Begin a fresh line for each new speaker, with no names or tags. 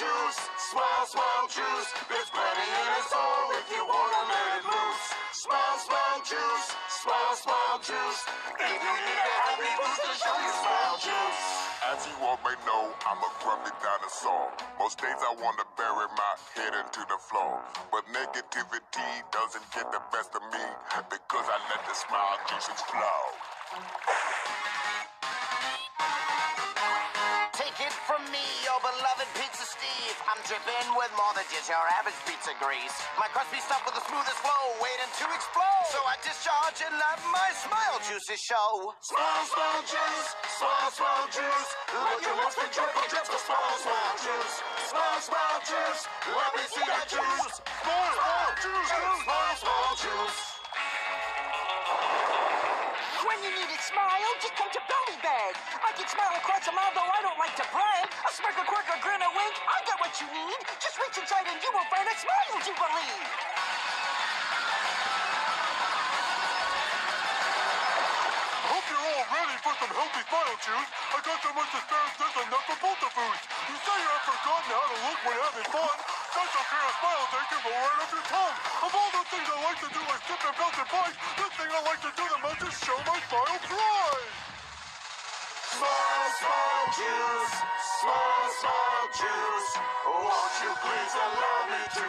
juice, smile, smile juice. There's plenty in it soul if you wanna let it loose. Smile, smile juice, smile, smile juice. If you need a happy boost, then show you smile juice.
As you all may know, I'm a grumpy dinosaur. Most days I wanna bury my head into the floor. But negativity doesn't get the best of me because I let the smile juices flow.
Take it from me, your beloved Pizza Steve. I'm dripping with more than just your average pizza grease. My crust stuff with the smoothest flow, waiting to explode. So I discharge and let my smile juices show.
Smile, smile juice, smile, smile juice. Look at what's been dripping, drip for smile, smile juice. Smile, smile juice. Let me see that juice. Smile, smile juice,
When you need it smile, just come to Belly Bag. I can smile across a mile, though I don't like to brag. A smirk, a quirk, a grin, a wink, I got what you need. Just reach inside and you will find a smile you believe.
Hope you're all ready for some healthy smile juice. I got so much asparagus and enough for both of foods. You say you have forgotten how to look when having fun. Smile right your tongue. Of all the things I like to do like skip and bounce and bite, the thing I like to do the most is show my smile pride.
Smile, smile juice. Smile, smile juice. Won't you please allow me to